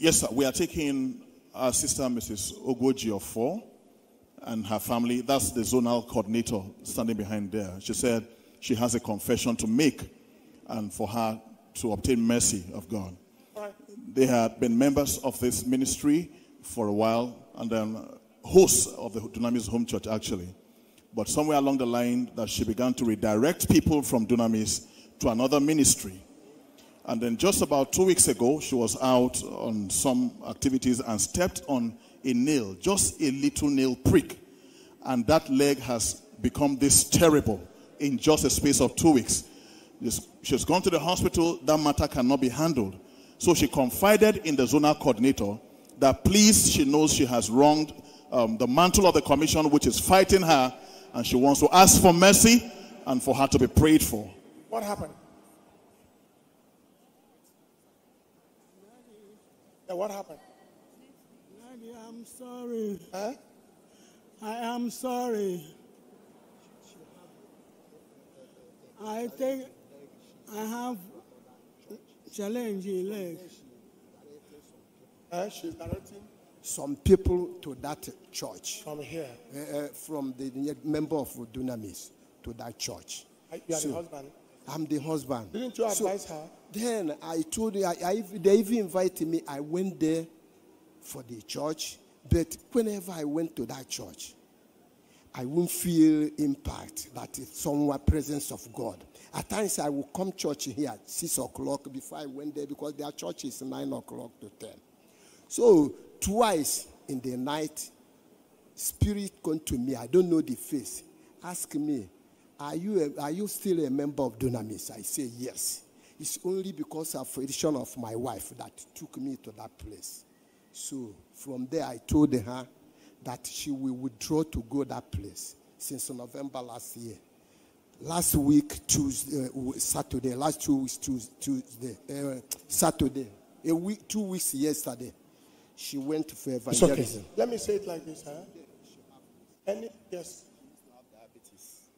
Yes, sir. We are taking our sister, Mrs. Ogoji of four, and her family. That's the zonal coordinator standing behind there. She said she has a confession to make and for her to obtain mercy of God. They had been members of this ministry for a while and then hosts of the Dunamis Home Church, actually. But somewhere along the line, that she began to redirect people from Dunamis to another ministry. And then just about two weeks ago, she was out on some activities and stepped on a nail, just a little nail prick. And that leg has become this terrible in just a space of two weeks. She's gone to the hospital, that matter cannot be handled. So she confided in the zonal coordinator that please, she knows she has wronged um, the mantle of the commission, which is fighting her, and she wants to ask for mercy and for her to be prayed for. What happened? Yeah, what happened? Daddy, I'm sorry. Huh? I am sorry. I think I have challenging legs. Uh, she's directing some people to that church. from here. Uh, uh, from the member of Dunamis to that church. You are So- the husband. I'm the husband. Didn't you So advise her? Then I told you, I, I, they even invited me. I went there for the church. But whenever I went to that church, I won't feel impact that it's somewhere presence of God. At times I will come church here at six o'clock before I went there because their church is nine o'clock to ten. So twice in the night, spirit come to me. I don't know the face. Ask me, are you a, are you still a member of Dunamis? I say yes. It's only because of tradition of my wife that took me to that place. So from there, I told her that she will withdraw to go that place since November last year. Last week, Tuesday, uh, Saturday, last two weeks, Tuesday, uh, Saturday, a week, two weeks yesterday, she went for It's okay. evangelism. Let me say it like this, huh? Any yes.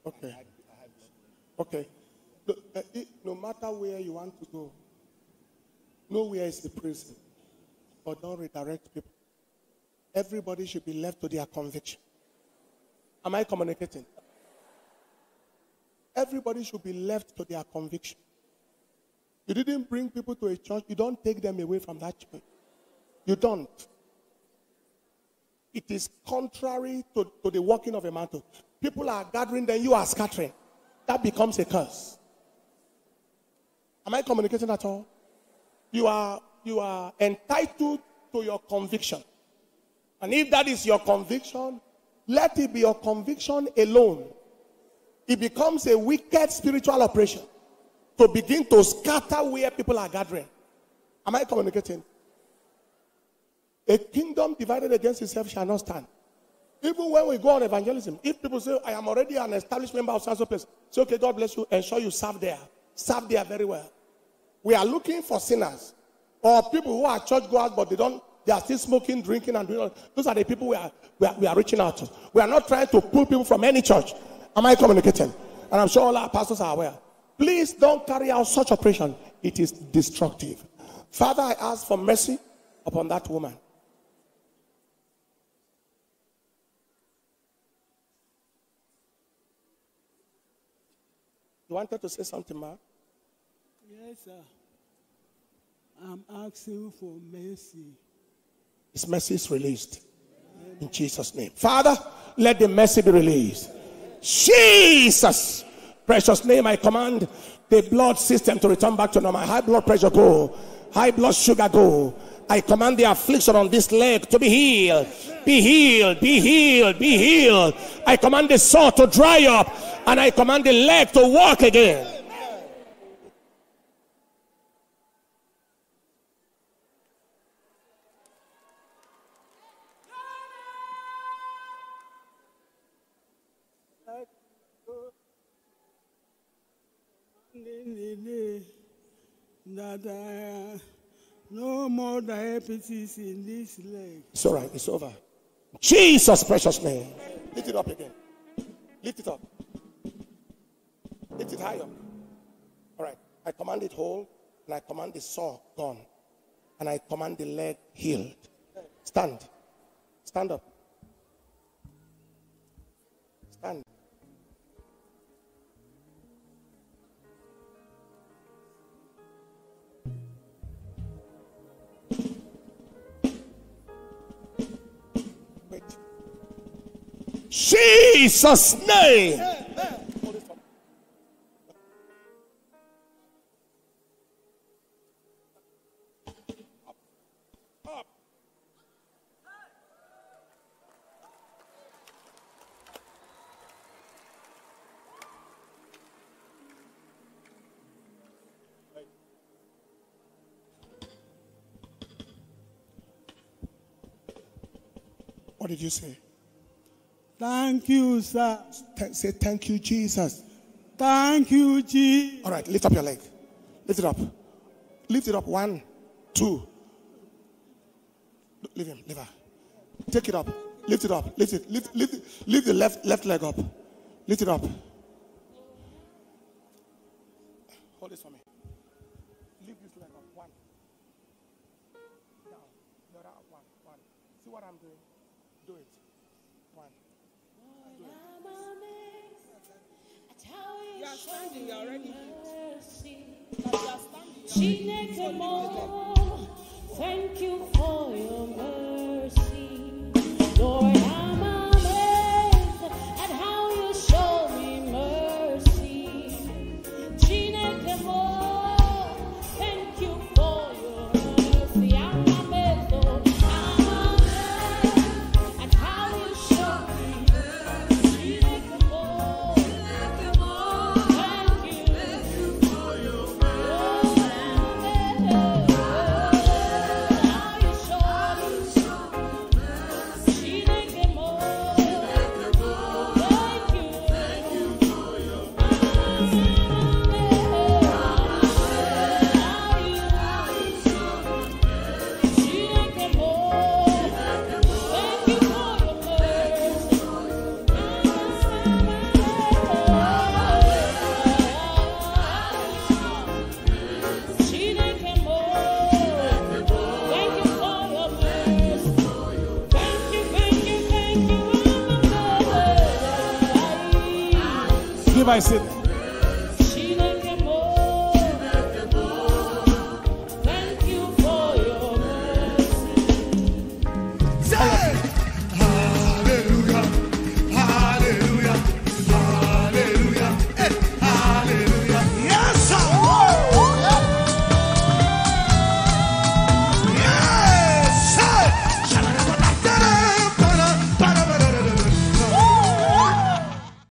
Okay. Okay. No, uh, it- no matter where you want to go, nowhere is the prison. But don't redirect people. Everybody should be left to their conviction. Am I communicating? Everybody should be left to their conviction. You didn't bring people to a church, you don't take them away from that church. You don't. It is contrary to, to the working of a mantle. People are gathering, then you are scattering. That becomes a curse. Am I communicating at all? You are you are entitled to your conviction. And if that is your conviction, let it be your conviction alone. It becomes a wicked spiritual operation to begin to scatter where people are gathering. Am I communicating? A kingdom divided against itself shall not stand. Even when we go on evangelism, if people say, I am already an established member of Sanso Place, say, okay, God bless you, ensure you serve there. Serve there very well. We are looking for sinners or people who are church goers, but they don't, they are still smoking, drinking, and doing all. Those are the people we are, we are, we are reaching out to. We are not trying to pull people from any church. Am I communicating? And I'm sure all our pastors are aware. Please don't carry out such operation. It is destructive. Father, I ask for mercy upon that woman. You wanted to say something, Ma? Yes, sir. I'm asking for mercy. His mercy is released. In Jesus' name. Father, let the mercy be released. Jesus. Precious name, I command the blood system to return back to normal. High blood pressure go. High blood sugar go. I command the affliction on this leg to be healed. Be healed. Be healed. Be healed. I command the sore to dry up. And I command the leg to walk again. That I no more diabetes in this leg. It's all right. It's over. Jesus' precious name. Lift it up again. Lift it up. Lift it higher. All right. I command it whole and I command the sore gone. and I command the leg healed. Stand. Stand up. Stand. Jesus' name. What did you say? Thank you, sir. Th- say thank you, Jesus. Thank you, Jesus. All right, lift up your leg. Lift it up. Lift it up. One, two. Leave him. Leave her. Take it up. Lift it up. Lift it. Lift, lift, lift the left left leg up. Lift it up. Hold this for me. Standing. Chineke mo, you, thank you,